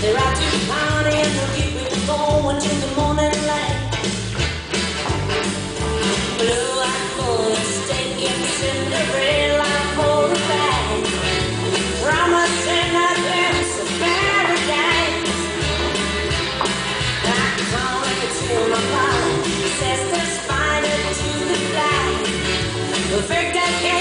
They're out to party and they'll keep it going till the morning light. Blue-eyed boys taking Cinderella for a ride, promising a glimpse of paradise. I call it to my mom, says the spider to the fly, the victor.